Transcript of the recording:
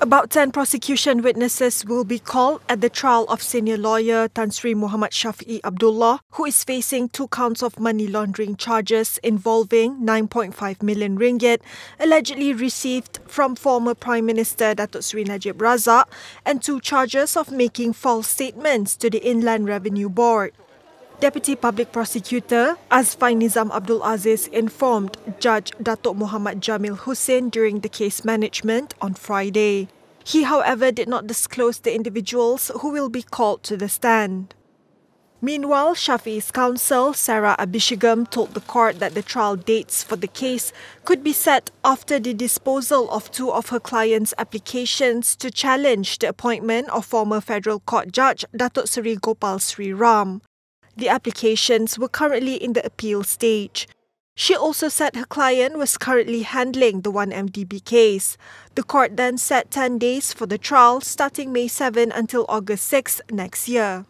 About 10 prosecution witnesses will be called at the trial of senior lawyer Tan Sri Muhammad Shafee Abdullah, who is facing two counts of money laundering charges involving 9.5 million ringgit allegedly received from former Prime Minister Datuk Seri Najib Razak and two charges of making false statements to the Inland Revenue Board. Deputy Public Prosecutor Afzainizam Abdul Aziz informed Judge Datuk Muhammad Jamil Hussin during the case management on Friday. He, however, did not disclose the individuals who will be called to the stand. Meanwhile, Shafee's counsel, Sarah Abishegam, told the court that the trial dates for the case could be set after the disposal of two of her client's applications to challenge the appointment of former federal court judge Datuk Seri Gopal Sri Ram. The applications were currently in the appeal stage. She also said her client was currently handling the 1MDB case. The court then set 10 days for the trial starting May 7 until August 6 next year.